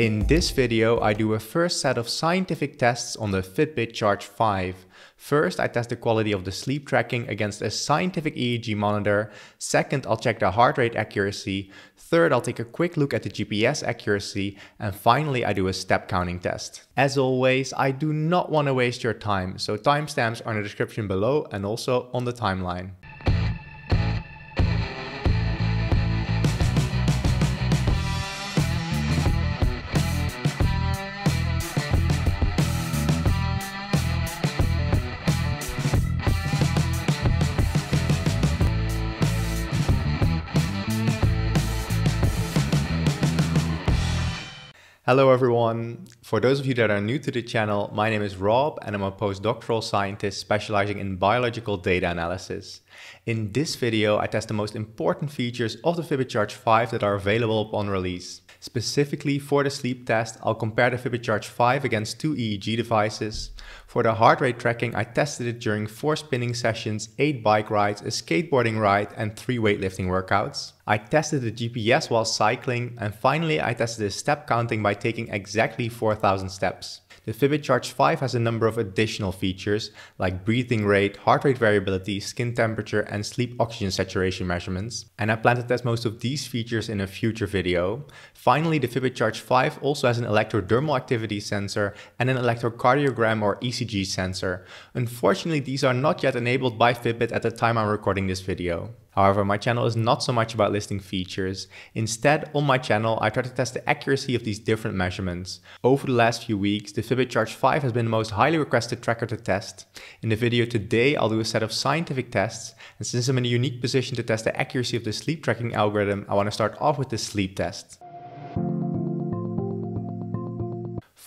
In this video, I do a first set of scientific tests on the Fitbit Charge 5. First, I test the quality of the sleep tracking against a scientific EEG monitor. Second, I'll check the heart rate accuracy. Third, I'll take a quick look at the GPS accuracy. And finally, I do a step counting test. As always, I do not want to waste your time, so timestamps are in the description below and also on the timeline. Hello everyone. For those of you that are new to the channel, my name is Rob and I'm a postdoctoral scientist specializing in biological data analysis. In this video, I test the most important features of the Fitbit Charge 5 that are available upon release. Specifically for the sleep test, I'll compare the Fitbit Charge 5 against two EEG devices. For the heart rate tracking, I tested it during 4 spinning sessions, 8 bike rides, a skateboarding ride and 3 weightlifting workouts. I tested the GPS while cycling and finally I tested the step counting by taking exactly 4000 steps. The Fitbit Charge 5 has a number of additional features like breathing rate, heart rate variability, skin temperature and sleep oxygen saturation measurements. And I plan to test most of these features in a future video. Finally, the Fitbit Charge 5 also has an electrodermal activity sensor and an electrocardiogram or ECG sensor. Unfortunately, these are not yet enabled by Fitbit at the time I'm recording this video. However, my channel is not so much about listing features. Instead, on my channel, I try to test the accuracy of these different measurements. Over the last few weeks, the Fitbit Charge 5 has been the most highly requested tracker to test. In the video today, I'll do a set of scientific tests, and since I'm in a unique position to test the accuracy of the sleep tracking algorithm, I want to start off with the sleep test.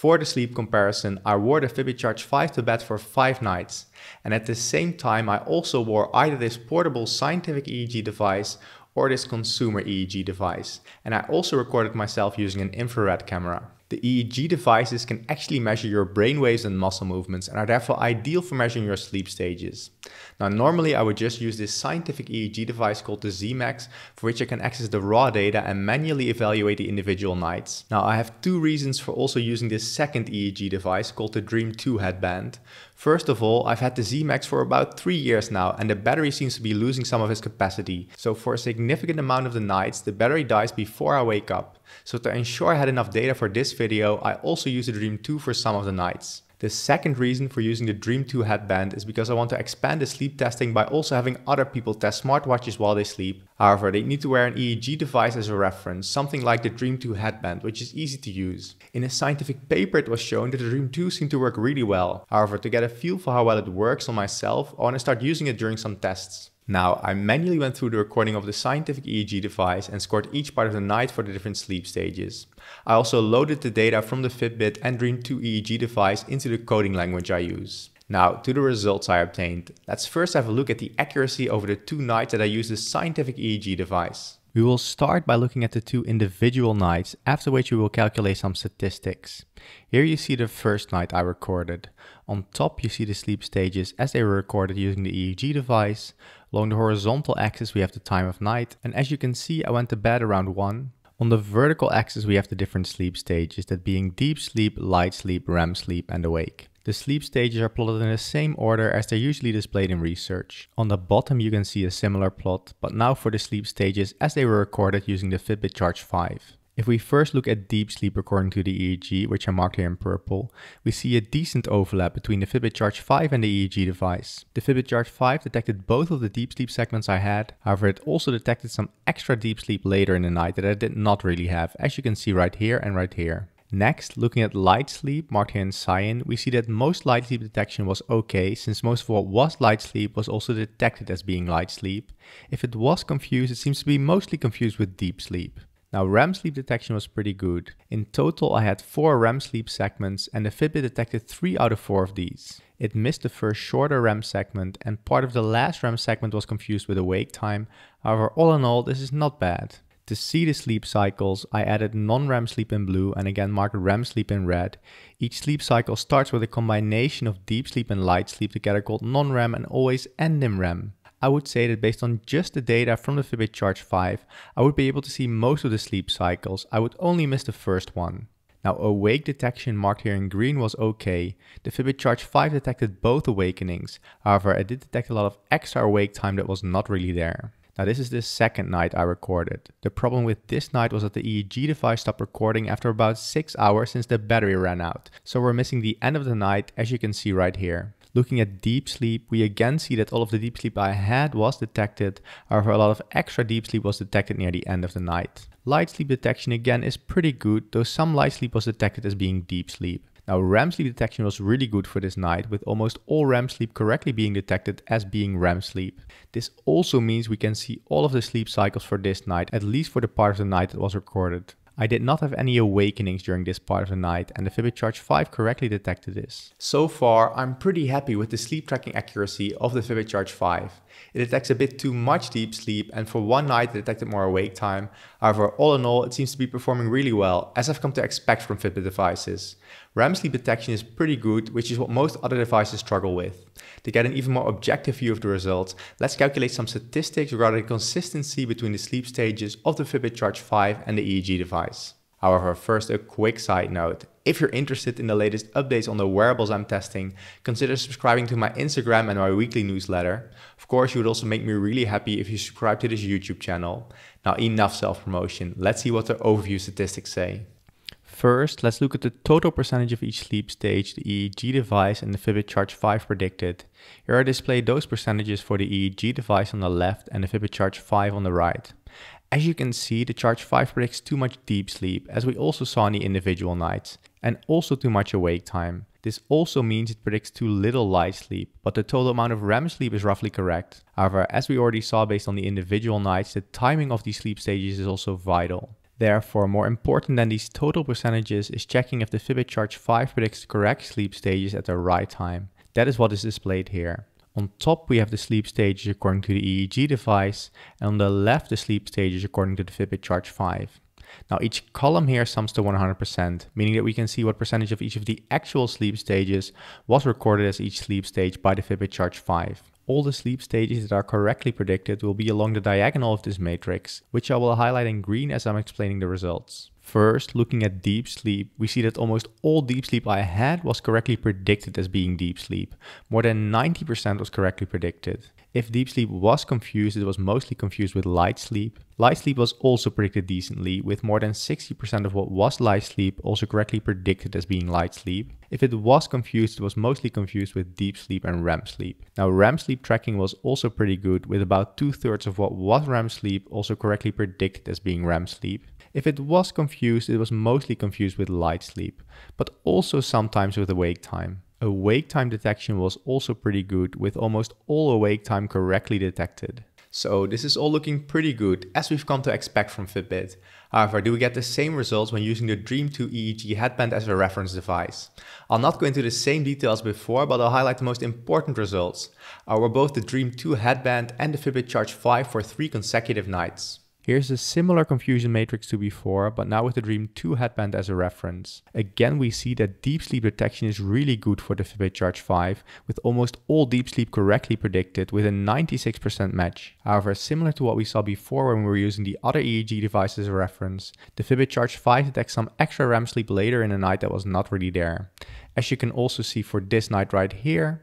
For the sleep comparison, I wore the Fitbit Charge 5 to bed for 5 nights. And at the same time, I also wore either this portable scientific EEG device or this consumer EEG device. And I also recorded myself using an infrared camera. The EEG devices can actually measure your brain waves and muscle movements and are therefore ideal for measuring your sleep stages. Now normally I would just use this scientific EEG device called the ZMAX for which I can access the raw data and manually evaluate the individual nights. Now I have two reasons for also using this second EEG device called the Dreem 2 headband. First of all, I've had the ZMAX for about 3 years now and the battery seems to be losing some of its capacity. So for a significant amount of the nights, the battery dies before I wake up. So to ensure I had enough data for this video, I also used the Dreem 2 for some of the nights. The second reason for using the Dreem 2 headband is because I want to expand the sleep testing by also having other people test smartwatches while they sleep. However, they need to wear an EEG device as a reference, something like the Dreem 2 headband, which is easy to use. In a scientific paper it was shown that the Dreem 2 seemed to work really well. However, to get a feel for how well it works on myself, I want to start using it during some tests. Now, I manually went through the recording of the scientific EEG device and scored each part of the night for the different sleep stages. I also loaded the data from the Fitbit and Dreem 2 EEG device into the coding language I use. Now, to the results I obtained. Let's first have a look at the accuracy over the two nights that I used the scientific EEG device. We will start by looking at the two individual nights, after which we will calculate some statistics. Here you see the first night I recorded. On top you see the sleep stages as they were recorded using the EEG device. Along the horizontal axis we have the time of night, and as you can see I went to bed around 1. On the vertical axis we have the different sleep stages, that being deep sleep, light sleep, REM sleep and awake. The sleep stages are plotted in the same order as they're usually displayed in research. On the bottom you can see a similar plot, but now for the sleep stages as they were recorded using the Fitbit Charge 5. If we first look at deep sleep according to the EEG, which I marked here in purple, we see a decent overlap between the Fitbit Charge 5 and the EEG device. The Fitbit Charge 5 detected both of the deep sleep segments I had, however it also detected some extra deep sleep later in the night that I did not really have, as you can see right here and right here. Next, looking at light sleep, marked here in cyan, we see that most light sleep detection was okay, since most of what was light sleep was also detected as being light sleep. If it was confused, it seems to be mostly confused with deep sleep. Now REM sleep detection was pretty good. In total I had 4 REM sleep segments and the Fitbit detected 3 out of 4 of these. It missed the first shorter REM segment and part of the last REM segment was confused with awake time. However, all in all this is not bad. To see the sleep cycles, I added non-REM sleep in blue and again marked REM sleep in red. Each sleep cycle starts with a combination of deep sleep and light sleep together called non-REM and always end in REM. I would say that based on just the data from the Fitbit Charge 5, I would be able to see most of the sleep cycles, I would only miss the first one. Now awake detection marked here in green was okay. The Fitbit Charge 5 detected both awakenings, however it did detect a lot of extra awake time that was not really there. Now this is the second night I recorded. The problem with this night was that the EEG device stopped recording after about 6 hours since the battery ran out. So we're missing the end of the night as you can see right here. Looking at deep sleep, we again see that all of the deep sleep I had was detected, however a lot of extra deep sleep was detected near the end of the night. Light sleep detection again is pretty good, though some light sleep was detected as being deep sleep. Now REM sleep detection was really good for this night with almost all REM sleep correctly being detected as being REM sleep. This also means we can see all of the sleep cycles for this night, at least for the part of the night that was recorded. I did not have any awakenings during this part of the night and the Fitbit Charge 5 correctly detected this. So far, I'm pretty happy with the sleep tracking accuracy of the Fitbit Charge 5. It detects a bit too much deep sleep and for one night it detected more awake time. However, all in all, it seems to be performing really well, as I've come to expect from Fitbit devices. REM sleep detection is pretty good, which is what most other devices struggle with. To get an even more objective view of the results, let's calculate some statistics regarding the consistency between the sleep stages of the Fitbit Charge 5 and the EEG device. However, first a quick side note. If you're interested in the latest updates on the wearables I'm testing, consider subscribing to my Instagram and my weekly newsletter. Of course, you would also make me really happy if you subscribe to this YouTube channel. Now enough self-promotion, let's see what the overview statistics say. First, let's look at the total percentage of each sleep stage the EEG device and the Fitbit Charge 5 predicted. Here I displayed those percentages for the EEG device on the left and the Fitbit Charge 5 on the right. As you can see, the Charge 5 predicts too much deep sleep, as we also saw in the individual nights, and also too much awake time. This also means it predicts too little light sleep, but the total amount of REM sleep is roughly correct. However, as we already saw based on the individual nights, the timing of these sleep stages is also vital. Therefore, more important than these total percentages is checking if the Fitbit Charge 5 predicts the correct sleep stages at the right time. That is what is displayed here. On top we have the sleep stages according to the EEG device and on the left the sleep stages according to the Fitbit Charge 5. Now each column here sums to 100%, meaning that we can see what percentage of each of the actual sleep stages was recorded as each sleep stage by the Fitbit Charge 5. All the sleep stages that are correctly predicted will be along the diagonal of this matrix, which I will highlight in green as I'm explaining the results. First, looking at deep sleep, we see that almost all deep sleep I had was correctly predicted as being deep sleep. More than 90% was correctly predicted. If deep sleep was confused, it was mostly confused with light sleep. Light sleep was also predicted decently, with more than 60% of what was light sleep also correctly predicted as being light sleep. If it was confused, it was mostly confused with deep sleep and REM sleep. Now REM sleep tracking was also pretty good, with about two thirds of what was REM sleep also correctly predicted as being REM sleep. If it was confused, it was mostly confused with light sleep, but also sometimes with awake time. Awake time detection was also pretty good, with almost all awake time correctly detected. So this is all looking pretty good, as we've come to expect from Fitbit. However, do we get the same results when using the Dreem 2 EEG headband as a reference device? I'll not go into the same details before, but I'll highlight the most important results. Were both the Dreem 2 headband and the Fitbit Charge 5 for 3 consecutive nights. Here's a similar confusion matrix to before, but now with the Dreem 2 headband as a reference. Again, we see that deep sleep detection is really good for the Fitbit Charge 5, with almost all deep sleep correctly predicted with a 96% match. However, similar to what we saw before when we were using the other EEG device as a reference, the Fitbit Charge 5 detects some extra REM sleep later in the night that was not really there. As you can also see for this night right here,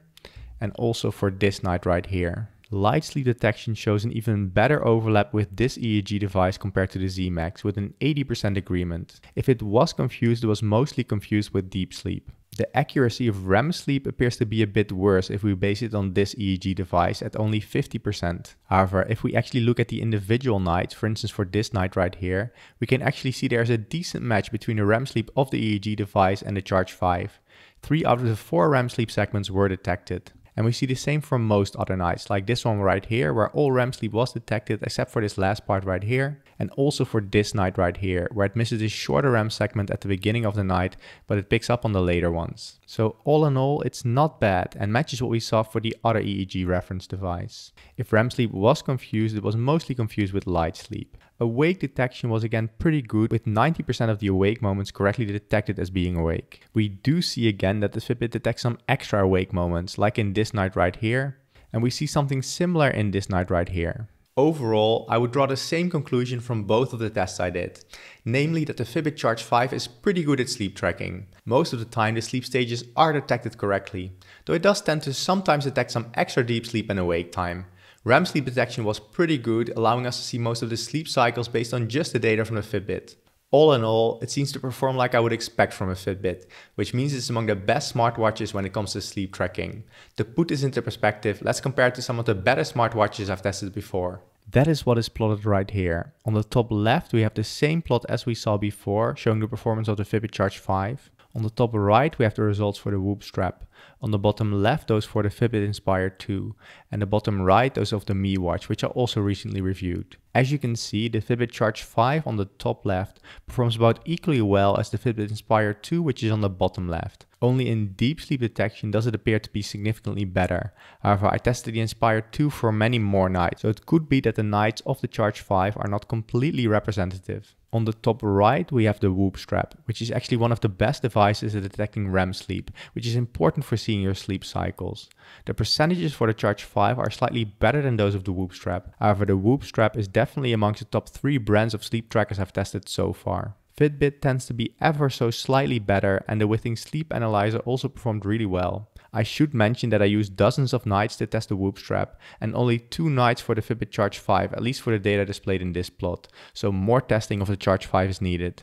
and also for this night right here. Light sleep detection shows an even better overlap with this EEG device compared to the ZMAX with an 80% agreement. If it was confused, it was mostly confused with deep sleep. The accuracy of REM sleep appears to be a bit worse if we base it on this EEG device at only 50%. However, if we actually look at the individual nights, for instance for this night right here, we can actually see there's a decent match between the REM sleep of the EEG device and the Charge 5. Three out of the four REM sleep segments were detected. And we see the same for most other nights, like this one right here, where all REM sleep was detected except for this last part right here, and also for this night right here, where it misses this shorter REM segment at the beginning of the night, but it picks up on the later ones. So all in all, it's not bad and matches what we saw for the other EEG reference device. If REM sleep was confused, it was mostly confused with light sleep. Awake detection was again pretty good with 90% of the awake moments correctly detected as being awake. We do see again that the Fitbit detects some extra awake moments like in this night right here and we see something similar in this night right here. Overall, I would draw the same conclusion from both of the tests I did, namely that the Fitbit Charge 5 is pretty good at sleep tracking. Most of the time the sleep stages are detected correctly, though it does tend to sometimes detect some extra deep sleep and awake time. REM sleep detection was pretty good, allowing us to see most of the sleep cycles based on just the data from the Fitbit. All in all, it seems to perform like I would expect from a Fitbit, which means it's among the best smartwatches when it comes to sleep tracking. To put this into perspective, let's compare it to some of the better smartwatches I've tested before. That is what is plotted right here. On the top left, we have the same plot as we saw before, showing the performance of the Fitbit Charge 5. On the top right, we have the results for the Whoop strap. On the bottom left, those for the Fitbit Inspire 2. And the bottom right, those of the Mi Watch, which I also recently reviewed. As you can see, the Fitbit Charge 5 on the top left performs about equally well as the Fitbit Inspire 2, which is on the bottom left. Only in deep sleep detection does it appear to be significantly better. However, I tested the Inspire 2 for many more nights, so it could be that the nights of the Charge 5 are not completely representative. On the top right, we have the Whoop strap, which is actually one of the best devices at detecting REM sleep, which is important for seeing your sleep cycles. The percentages for the Charge 5 are slightly better than those of the Whoop strap. However, the Whoop strap is definitely amongst the top 3 brands of sleep trackers I've tested so far. Fitbit tends to be ever so slightly better and the Withings Sleep Analyzer also performed really well. I should mention that I used dozens of nights to test the Whoop strap and only two nights for the Fitbit Charge 5, at least for the data displayed in this plot, so more testing of the Charge 5 is needed.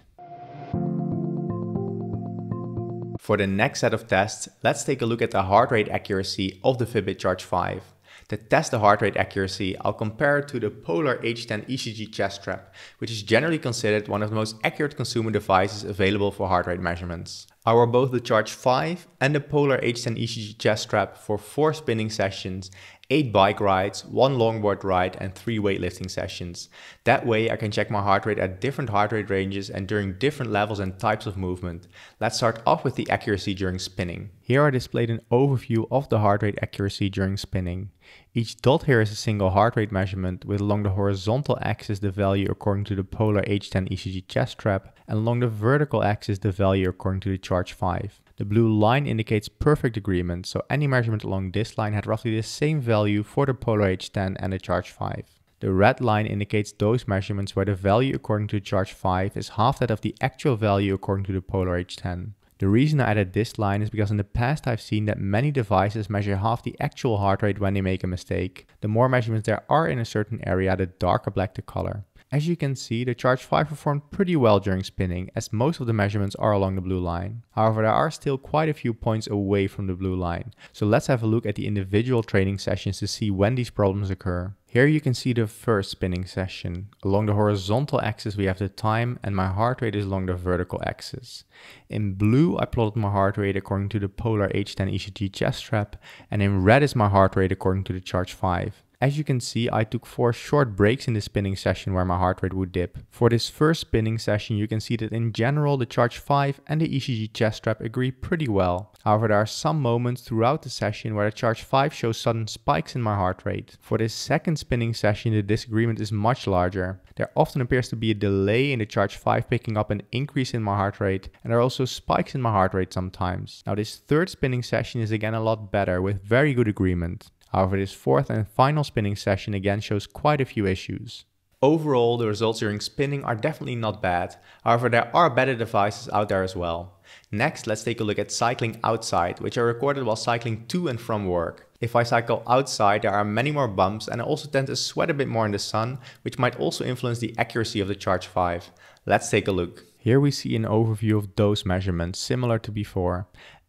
For the next set of tests, let's take a look at the heart rate accuracy of the Fitbit Charge 5. To test the heart rate accuracy, I'll compare it to the Polar H10 ECG chest strap, which is generally considered one of the most accurate consumer devices available for heart rate measurements. I wore both the Charge 5 and the Polar H10 ECG chest strap for 4 spinning sessions 8 bike rides, 1 longboard ride and 3 weightlifting sessions. That way I can check my heart rate at different heart rate ranges and during different levels and types of movement. Let's start off with the accuracy during spinning. Here I displayed an overview of the heart rate accuracy during spinning. Each dot here is a single heart rate measurement with along the horizontal axis the value according to the Polar H10 ECG chest strap and along the vertical axis the value according to the Charge 5. The blue line indicates perfect agreement, so any measurement along this line had roughly the same value for the Polar H10 and the Charge 5. The red line indicates those measurements where the value according to Charge 5 is half that of the actual value according to the Polar H10. The reason I added this line is because in the past I've seen that many devices measure half the actual heart rate when they make a mistake. The more measurements there are in a certain area, the darker black the color. As you can see, the Charge 5 performed pretty well during spinning, as most of the measurements are along the blue line. However, there are still quite a few points away from the blue line, so let's have a look at the individual training sessions to see when these problems occur. Here you can see the first spinning session. Along the horizontal axis we have the time and my heart rate is along the vertical axis. In blue I plotted my heart rate according to the Polar H10 ECG chest strap and in red is my heart rate according to the Charge 5. As you can see, I took four short breaks in the spinning session where my heart rate would dip. For this first spinning session, you can see that in general, the Charge 5 and the ECG chest strap agree pretty well. However, there are some moments throughout the session where the Charge 5 shows sudden spikes in my heart rate. For this second spinning session, the disagreement is much larger. There often appears to be a delay in the Charge 5 picking up an increase in my heart rate, and there are also spikes in my heart rate sometimes. Now this third spinning session is again a lot better with very good agreement. However, this fourth and final spinning session again shows quite a few issues. Overall, the results during spinning are definitely not bad, however there are better devices out there as well. Next, let's take a look at cycling outside, which I recorded while cycling to and from work. If I cycle outside, there are many more bumps and I also tend to sweat a bit more in the sun, which might also influence the accuracy of the Charge 5. Let's take a look. Here we see an overview of those measurements, similar to before.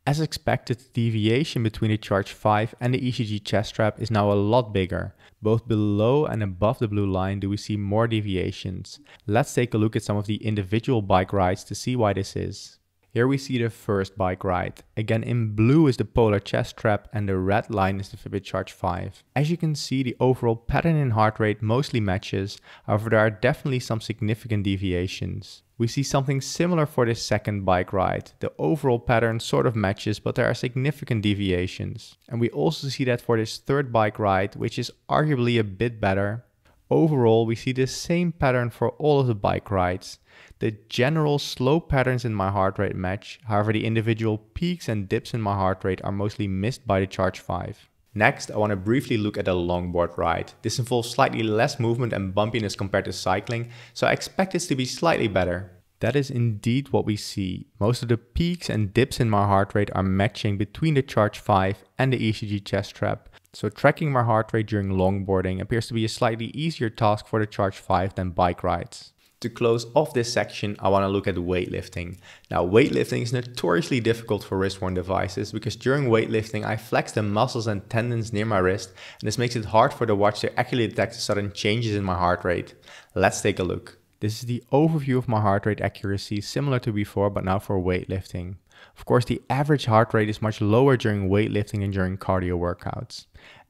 As expected, the deviation between the Charge 5 and the ECG chest strap is now a lot bigger. Both below and above the blue line do we see more deviations. Let's take a look at some of the individual bike rides to see why this is. Here we see the first bike ride. Again in blue is the polar chest strap and the red line is the Fitbit Charge 5. As you can see the overall pattern in heart rate mostly matches, however there are definitely some significant deviations. We see something similar for this second bike ride. The overall pattern sort of matches, but there are significant deviations. And we also see that for this third bike ride, which is arguably a bit better. Overall, we see the same pattern for all of the bike rides. The general slow patterns in my heart rate match, however the individual peaks and dips in my heart rate are mostly missed by the Charge 5. Next, I want to briefly look at a longboard ride. This involves slightly less movement and bumpiness compared to cycling, so I expect this to be slightly better. That is indeed what we see. Most of the peaks and dips in my heart rate are matching between the Charge 5 and the ECG chest strap. So tracking my heart rate during longboarding appears to be a slightly easier task for the Charge 5 than bike rides. To close off this section, I want to look at weightlifting. Now, weightlifting is notoriously difficult for wrist-worn devices because during weightlifting, I flex the muscles and tendons near my wrist, and this makes it hard for the watch to accurately detect sudden changes in my heart rate. Let's take a look. This is the overview of my heart rate accuracy, similar to before, but now for weightlifting. Of course, the average heart rate is much lower during weightlifting than during cardio workouts.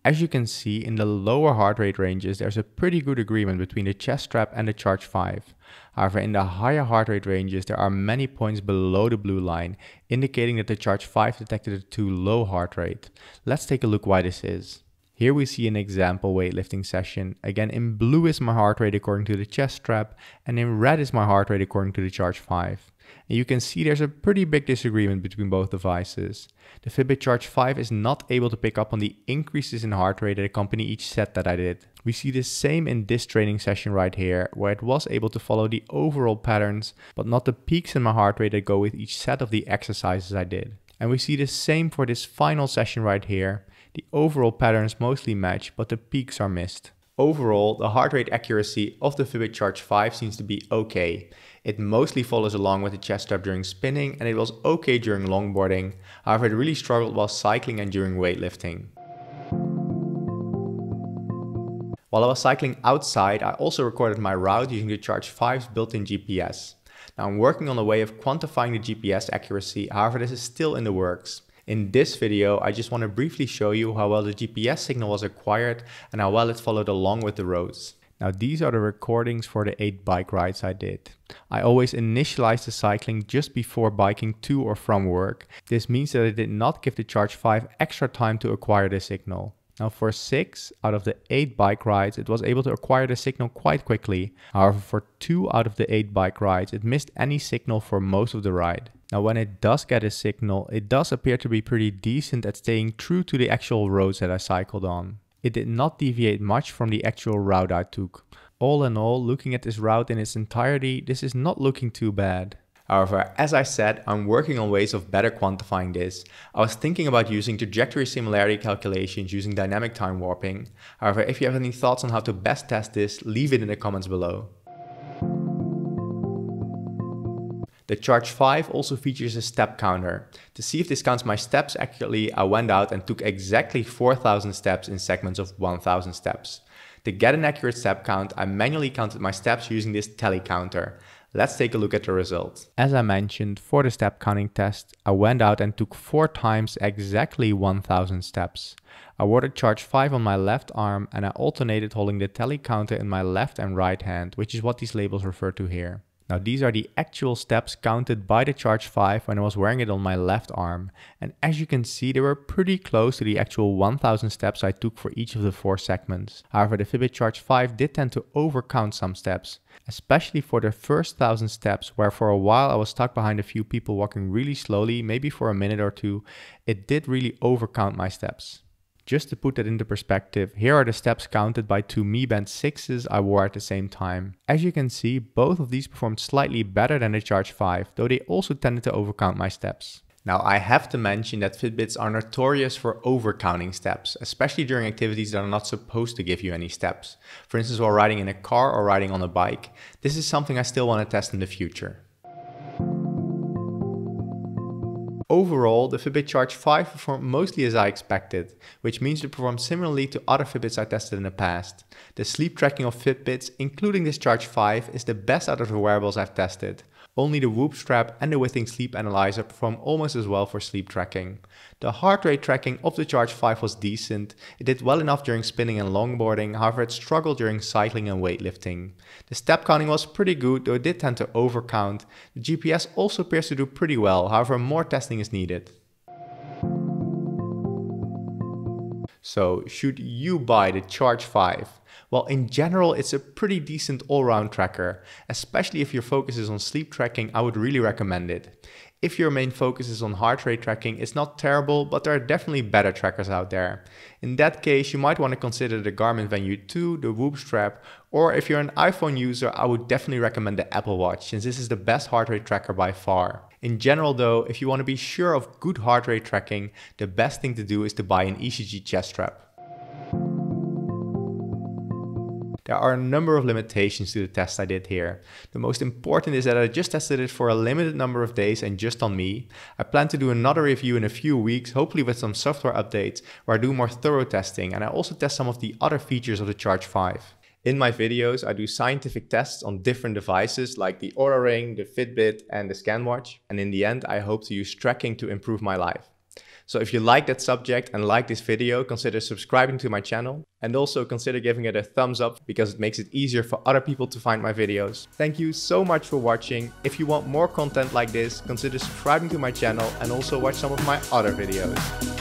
As you can see, in the lower heart rate ranges, there's a pretty good agreement between the chest strap and the Charge 5. However, in the higher heart rate ranges, there are many points below the blue line, indicating that the Charge 5 detected a too low heart rate. Let's take a look why this is. Here we see an example weightlifting session. Again, in blue is my heart rate according to the chest strap, and in red is my heart rate according to the Charge 5. And you can see there's a pretty big disagreement between both devices. The Fitbit Charge 5 is not able to pick up on the increases in heart rate that accompany each set that I did. We see the same in this training session right here, where it was able to follow the overall patterns, but not the peaks in my heart rate that go with each set of the exercises I did. And we see the same for this final session right here. The overall patterns mostly match, but the peaks are missed. Overall, the heart rate accuracy of the Fitbit Charge 5 seems to be okay. It mostly follows along with the chest strap during spinning and it was okay during longboarding. However, it really struggled while cycling and during weightlifting. While I was cycling outside, I also recorded my route using the Charge 5's built-in GPS. Now I'm working on a way of quantifying the GPS accuracy, however this is still in the works. In this video, I just want to briefly show you how well the GPS signal was acquired and how well it followed along with the roads. Now these are the recordings for the 8 bike rides I did. I always initialize the cycling just before biking to or from work. This means that I did not give the Charge 5 extra time to acquire the signal. Now for 6 out of the 8 bike rides it was able to acquire the signal quite quickly. However for 2 out of the 8 bike rides it missed any signal for most of the ride. Now when it does get a signal, it does appear to be pretty decent at staying true to the actual roads that I cycled on. It did not deviate much from the actual route I took. All in all, looking at this route in its entirety, this is not looking too bad. However, as I said, I'm working on ways of better quantifying this. I was thinking about using trajectory similarity calculations using dynamic time warping. However, if you have any thoughts on how to best test this, leave it in the comments below. The Charge 5 also features a step counter. To see if this counts my steps accurately, I went out and took exactly 4000 steps in segments of 1000 steps. To get an accurate step count, I manually counted my steps using this tally counter. Let's take a look at the results. As I mentioned, for the step counting test, I went out and took 4 times exactly 1000 steps. I wore the charge 5 on my left arm and I alternated holding the tally counter in my left and right hand, which is what these labels refer to here. Now these are the actual steps counted by the Charge 5 when I was wearing it on my left arm. And as you can see, they were pretty close to the actual 1000 steps I took for each of the four segments. However, the Fitbit Charge 5 did tend to overcount some steps, especially for the first 1000 steps where for a while I was stuck behind a few people walking really slowly, maybe for a minute or two. It did really overcount my steps. Just to put that into perspective, here are the steps counted by two Mi Band 6s I wore at the same time. As you can see, both of these performed slightly better than the Charge 5, though they also tended to overcount my steps. Now I have to mention that Fitbits are notorious for overcounting steps, especially during activities that are not supposed to give you any steps. For instance, while riding in a car or riding on a bike. This is something I still want to test in the future. Overall, the Fitbit Charge 5 performed mostly as I expected, which means it performed similarly to other Fitbits I tested in the past. The sleep tracking of Fitbits, including this Charge 5, is the best out of the wearables I've tested. Only the Whoop strap and the Withings Sleep Analyzer perform almost as well for sleep tracking. The heart rate tracking of the Charge 5 was decent, it did well enough during spinning and longboarding, however it struggled during cycling and weightlifting. The step counting was pretty good, though it did tend to overcount. The GPS also appears to do pretty well, however more testing is needed. So should you buy the Charge 5? Well, in general, it's a pretty decent all-round tracker. Especially if your focus is on sleep tracking, I would really recommend it. If your main focus is on heart rate tracking, it's not terrible, but there are definitely better trackers out there. In that case, you might want to consider the Garmin Venu 2, the Whoop strap, or if you're an iPhone user, I would definitely recommend the Apple Watch, since this is the best heart rate tracker by far. In general though, if you want to be sure of good heart rate tracking, the best thing to do is to buy an ECG chest strap. There are a number of limitations to the test I did here. The most important is that I just tested it for a limited number of days and just on me. I plan to do another review in a few weeks, hopefully with some software updates, where I do more thorough testing and I also test some of the other features of the Charge 5. In my videos, I do scientific tests on different devices like the Oura Ring, the Fitbit and the ScanWatch. And in the end, I hope to use tracking to improve my life. So if you like that subject and like this video, consider subscribing to my channel and also consider giving it a thumbs up because it makes it easier for other people to find my videos. Thank you so much for watching. If you want more content like this, consider subscribing to my channel and also watch some of my other videos.